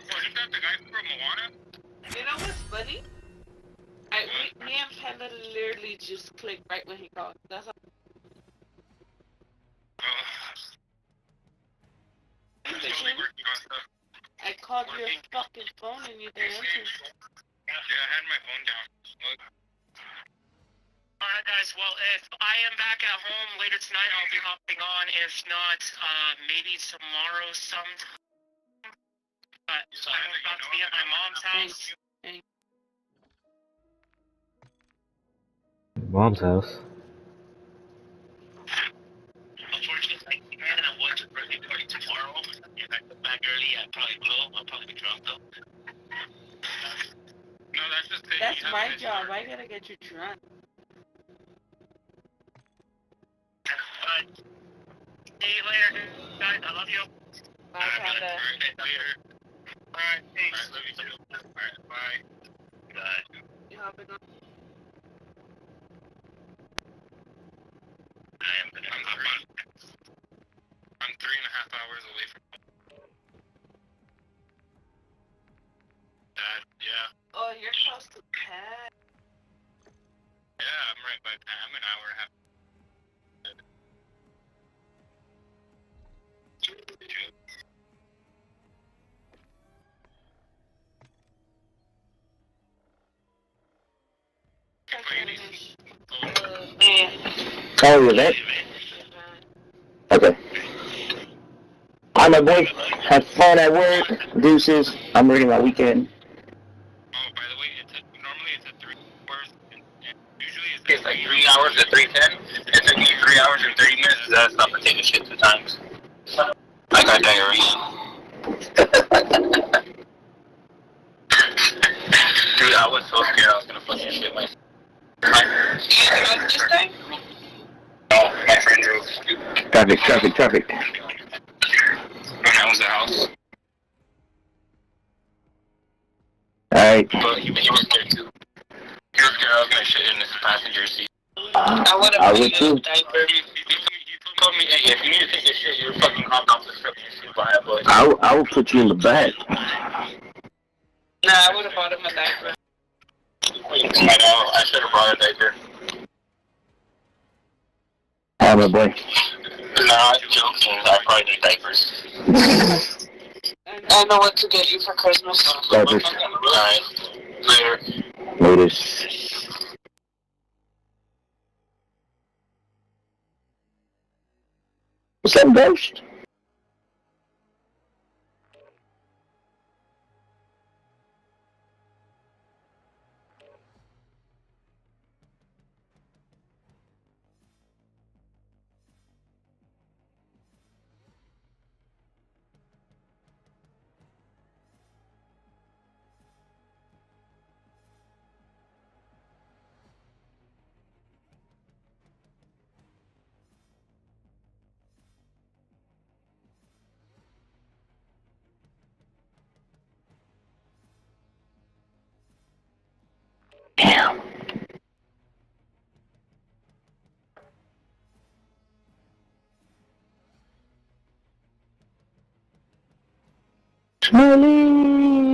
isn't that the guy from Moana? You know what's funny? I, me, me and Panda literally just clicked right when he called. That's all. I called your fucking phone and you didn't answer. Yeah, I had my phone down. Look. Alright guys, well if I am back at home later tonight I'll be hopping on. If not, uh maybe tomorrow sometime. But I'm about to be at my mom's house. Mom's house. Unfortunately, man, I want to birthday party tomorrow. If I come back early, I'd probably blow. I'll probably be drunk though. No, that's just it. That's my to- job. I gotta get you drunk. Alright. See you later, guys. I love you. Bye, Alright, Panda. Alright, later. Alright, peace. Alright, love you too. Alright, bye. Bye. You hopping on? I am I'm. I'm, I'm three and a half hours away from Dad. Yeah. Oh, you're close to Pat. Yeah, I'm right by Pat. I'm an hour and a half. If Oh, you're there? Okay. Hi, my boy. Have fun at work. Deuces. I'm ready my weekend. Oh, the way, it's normally it's a three hours, and, and it's, It's like three hours to three ten. It took me three hours and thirty minutes. That's stop and take a shit two times. I got diarrhea. Dude, I was so scared I was gonna fucking shit myself. Oh, my friend drove. Traffic, traffic, traffic. When I was at the house. Alright. But he, he was scared too. He was scared I was gonna shit in his passenger seat. I would I have would too. Diaper. He, he, he, he told me, hey, if you need to take a shit, you're fucking hop off the truck and shit behind, but I, will- I will put you in the back. Nah, I would have bought him a diaper. I know, I should have brought a diaper. Hi, my. Nah, I'm joking. I probably need diapers. I know what to get you for Christmas. Diapers. Alright. Later. Notice. What's that, Ghost? Smiley.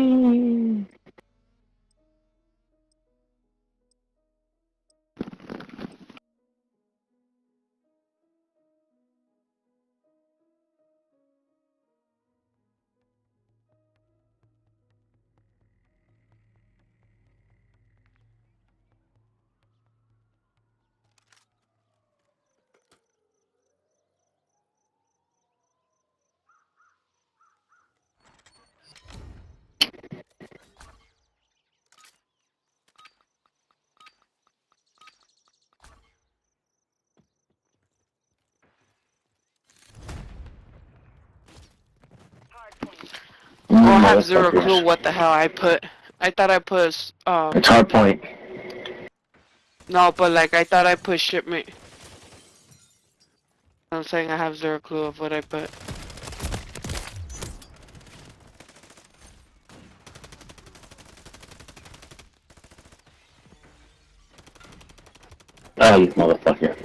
Have zero clue what the hell I put. I thought I put, um, It's hard point. no, but like, I thought I put shipment. I'm saying I have zero clue of what I put. Oh, you motherfucker.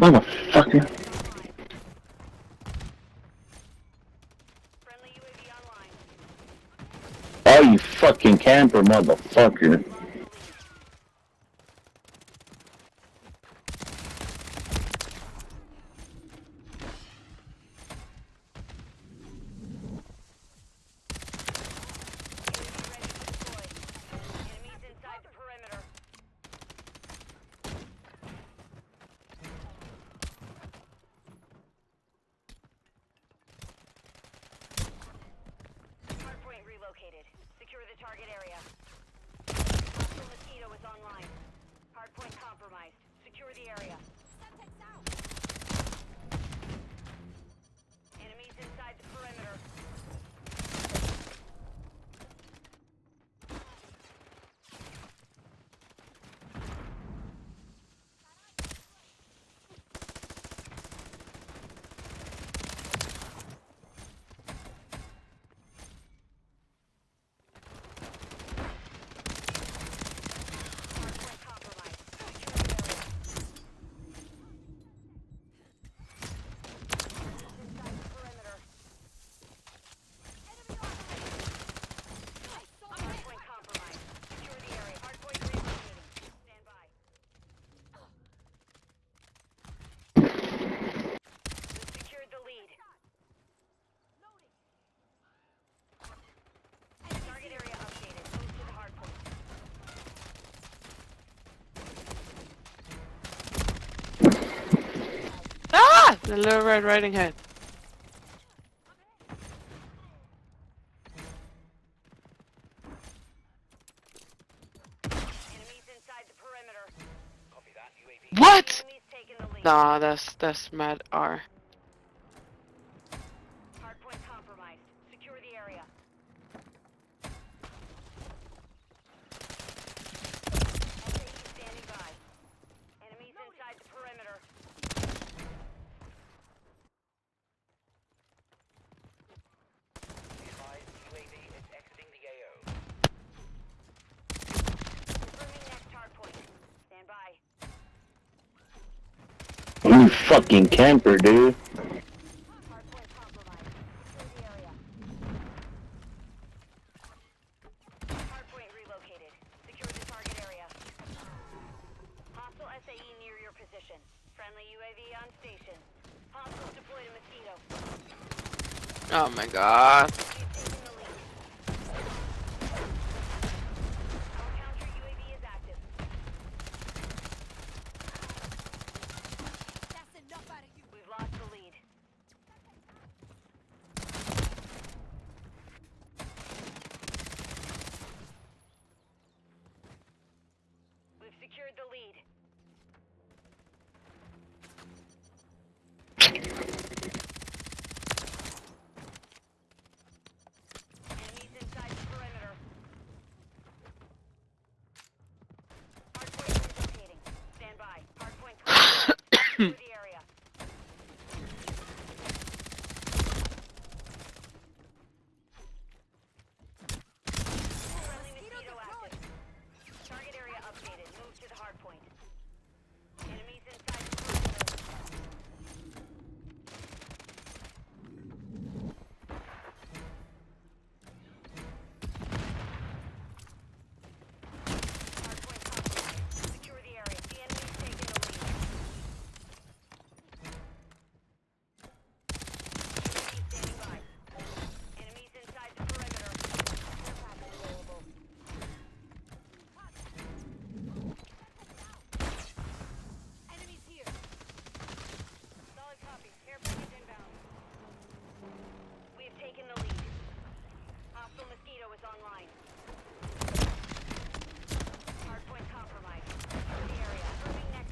Motherfucker. Oh, you fucking camper, motherfucker. The Little Red Riding Hood. What? Nah, that's that's mad R. fucking camper, dude.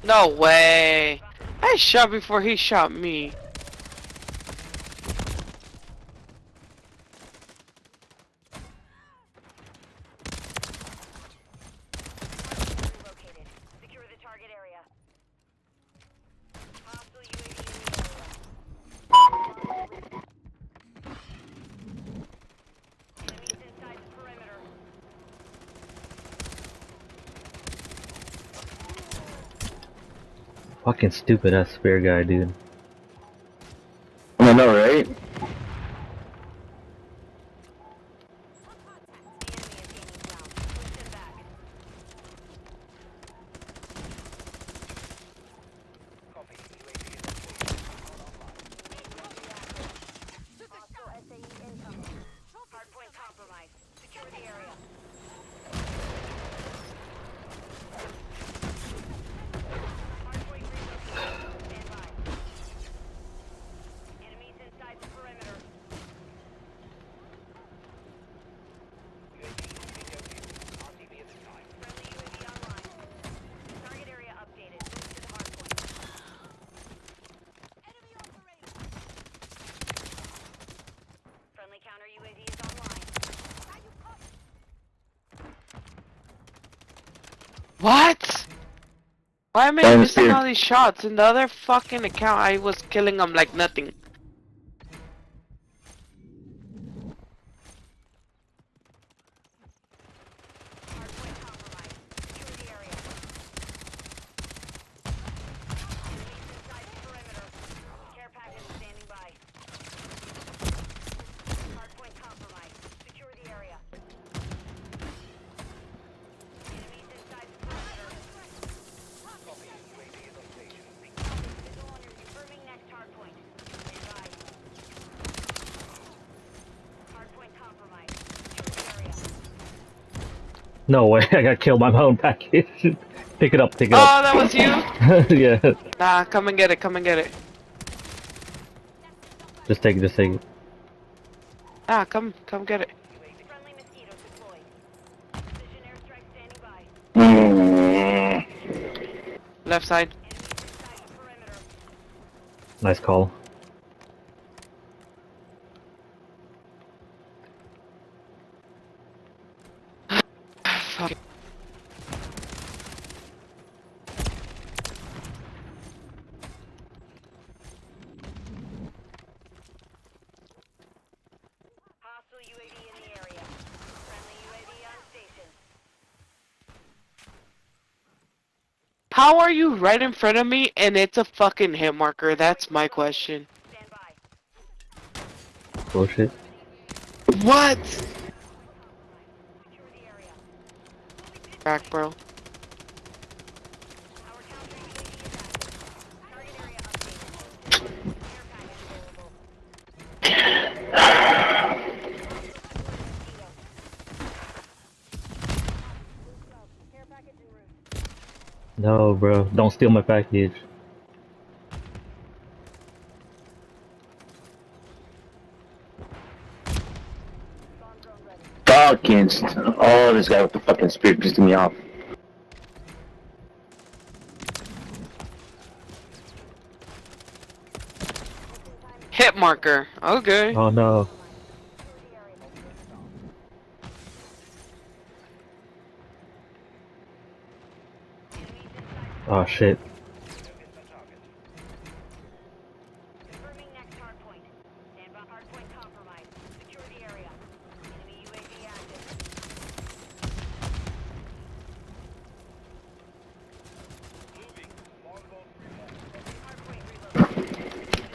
No way! I shot before he shot me. Fucking stupid ass spear guy, dude. What? Why am I missing all these shots? In the other fucking account, I was killing them like nothing. No way, I got killed by my own package. pick it up, pick it Oh, up. Oh, that was you? yeah, Nah, come and get it, come and get it. just take it, just take it. Nah, come, come get it. Friendly mosquito deployed. Precision airstrike standing by. Left side. Enemies inside the perimeter. Nice call. Fuck. Hostile UAV in the area. Friendly UAV on station. How are you right in front of me and it's a fucking hit marker? That's my question. Bullshit. What? Secure the area. Back, bro. No, bro, don't steal my package. Bomb drone ready. Dawkins. Oh, this guy with the fucking spear pissed me off. Hit marker. Okay. Oh no. Secure the area. Enemies inside. Oh shit. Confirming next hard point. Stand by hard point compromised. Secure the area. Enemy UAV active. Hard point Oh, relocated.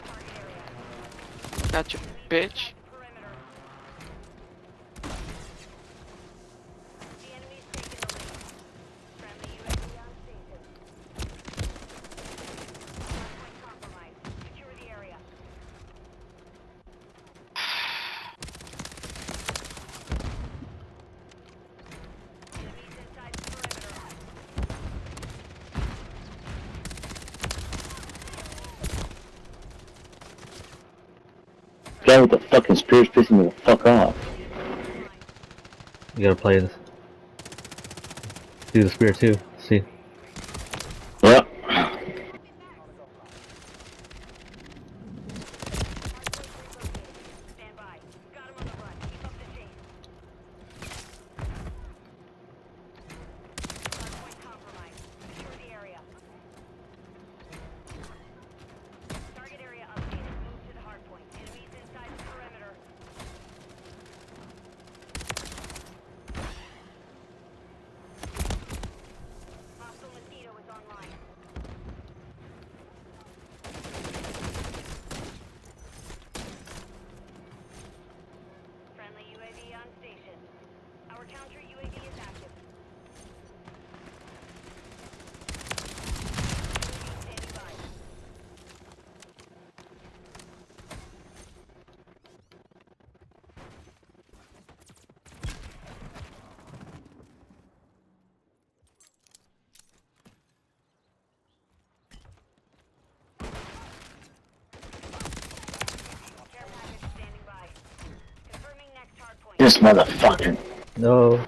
Target area. Gotcha, bitch. Perimeter. The enemy's taken the lead. Friendly UAV on station. Hardpoint compromised. Secure the area. Enemies inside the perimeter. With the fucking spear is pissing me the fuck off. You gotta play this. Do the spear too. See. Yep. Stand by. Got him on the run. Keep up the chase. Hardpoint compromised. Secure the area. Target area updated. Move to the hardpoint. Enemies inside the perimeter. Hostile This motherfucker. No.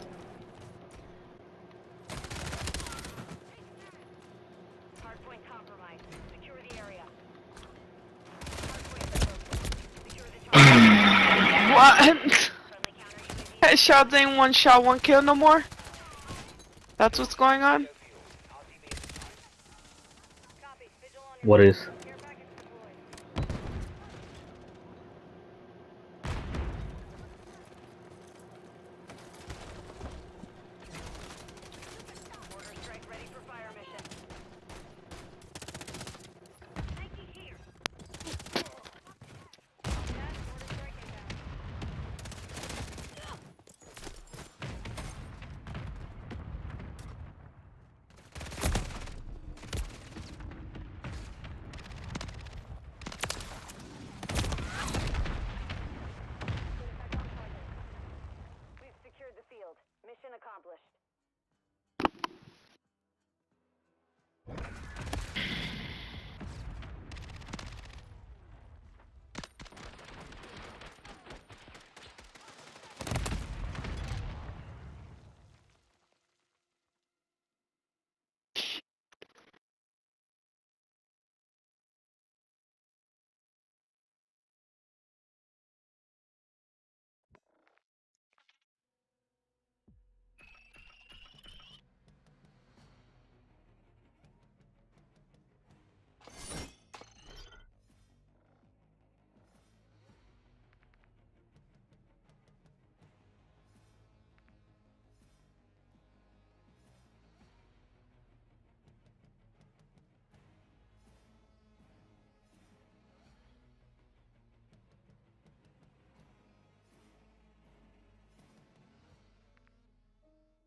Hardpoint compromised. Secure the area. Hardpoint located. Secure the target. What? Friendly counter UAV. Headshots ain't one shot, one kill no more? That's what's going on? Copy. Vigil on your What is?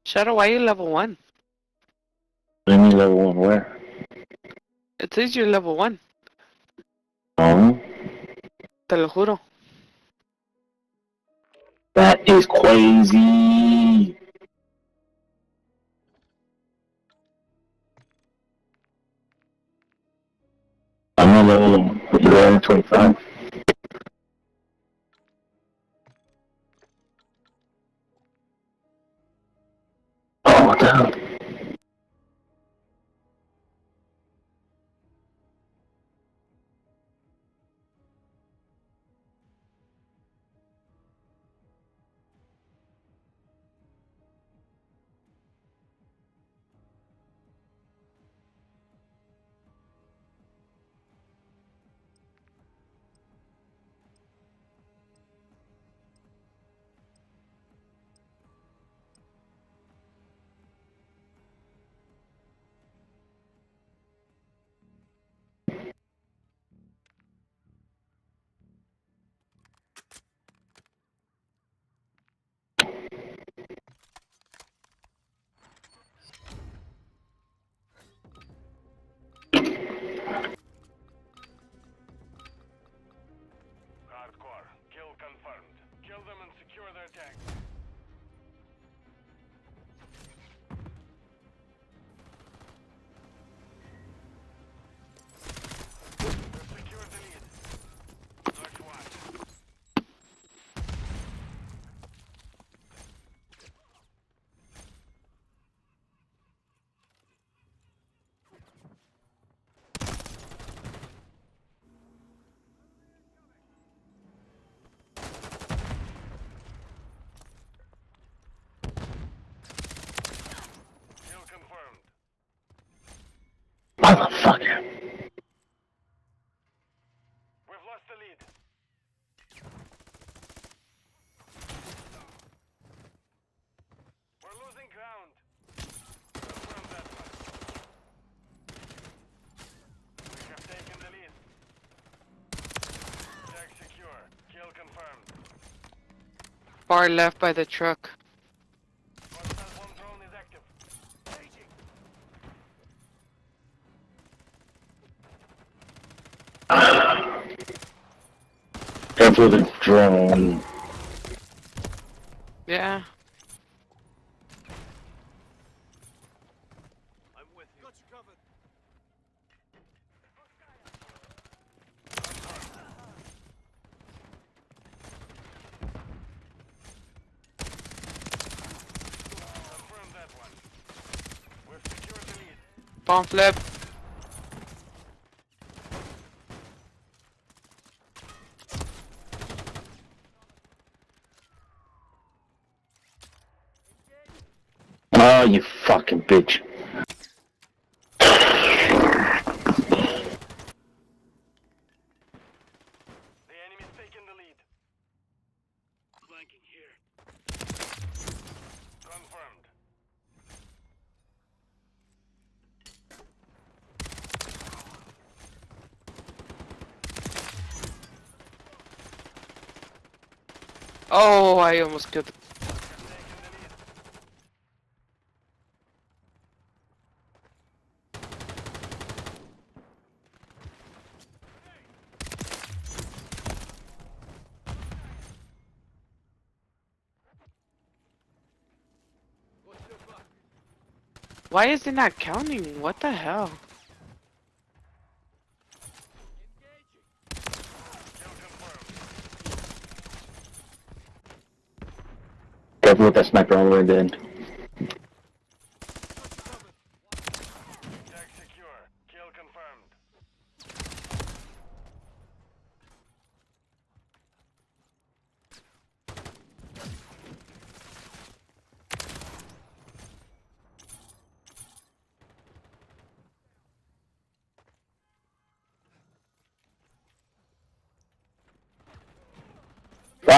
Shadow, why are you level one? Let me level one where? It says you're level one. Oh, Te lo juro. that is crazy. I'm on level level 25. Oh, Motherfucker. We've lost the lead. We're losing ground. Confirm that one. We have taken the lead. Tag secure. Kill confirmed. Far left by the truck. up with a drone. Yeah. I'm with you. Got you covered. Confirm that one. We're. Bomb flip. Confirmed. Oh, I almost killed. Why is it not counting? What the hell? With that sniper all the to the end. Tag secure. Kill confirmed.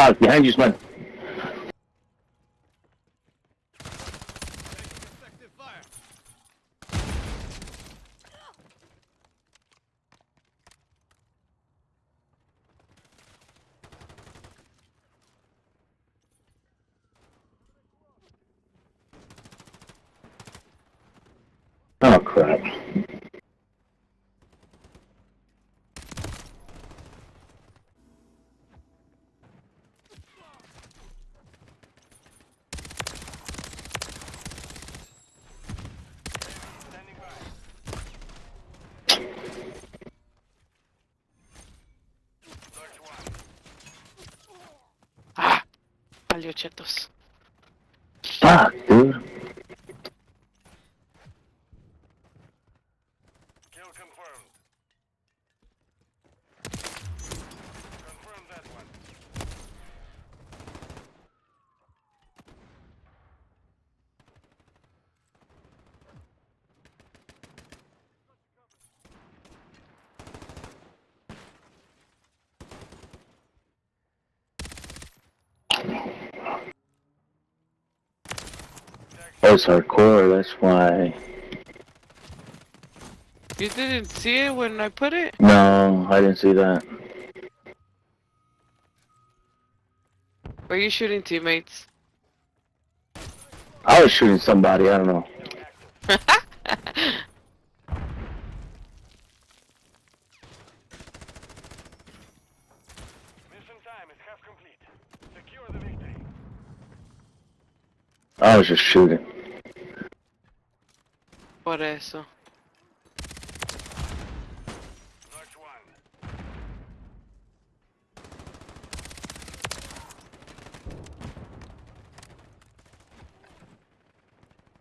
Behind you, Smud. Effective fire. Oh, crap. Standing by. Search one. Ah, valió chetos. Fuck, dude. It's hardcore, that's why. You didn't see it when I put it? No, I didn't see that. Were you shooting teammates? I was shooting somebody, I don't know. Mission time is half complete. Secure the victory. I was just shooting. Por eso.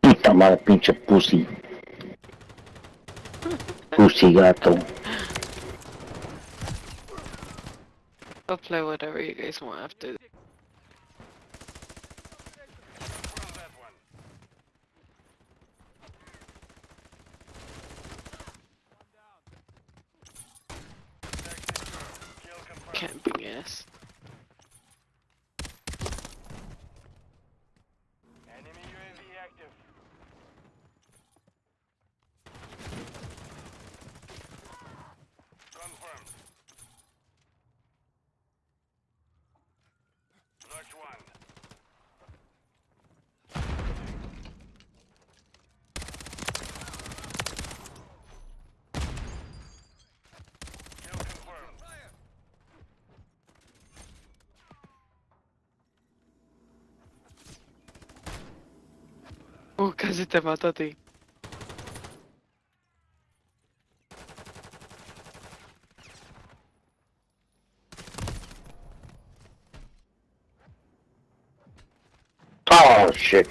Puta madre, pinche pussy. Pussy gato. I'll play whatever you guys want after. Confirm that one. Tag secure. Kill confirmed. Camping ass. Enemy UAV active. Confirmed. Search one. Kill confirmed. Uh, casi te mato. Oh, shit.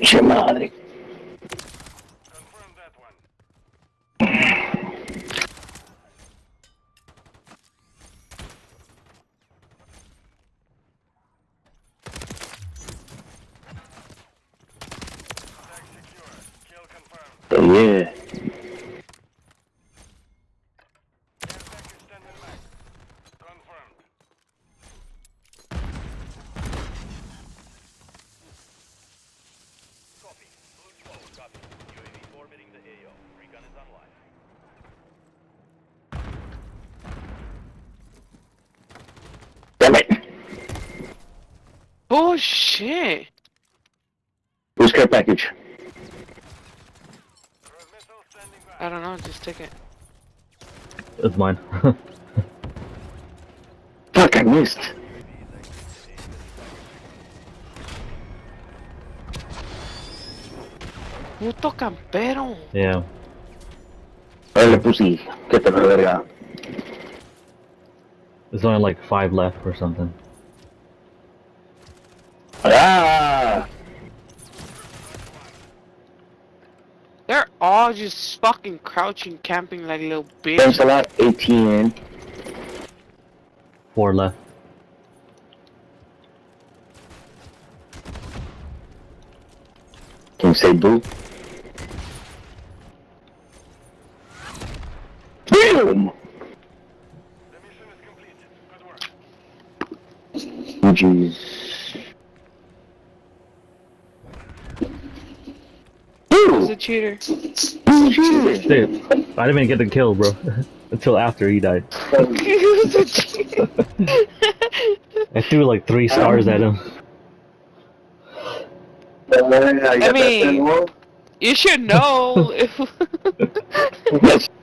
Che madre. Confirm that one. Tag secure. Kill confirmed. Oh yeah. Air tag extended back. Confirmed. Copy. Blue 12, copy. UAV orbiting the AO. Recon is online. Damn it. Bullshit. Who's care package? Cruise missile standing by. I don't know, just take it. It's mine. Fuck, I missed. Puto campero. yeah. Órale, pussy. Que te la verga. There's only like five left or something. Ah! They're all just fucking crouching, camping like little Thanks bitches. a lot, ATN. Four left. Can you say boo? Boom! The mission is complete. Good work. Jeez. Who's Ooh! a cheater? Dude, I didn't even get the kill, bro. Until after he died. Who's a cheater? I threw like three stars at him. I mean- you should know.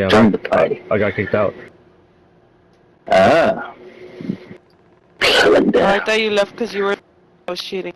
Yeah, Join the party. I got kicked out. Ah. Oh, I thought you left because you were I was cheating.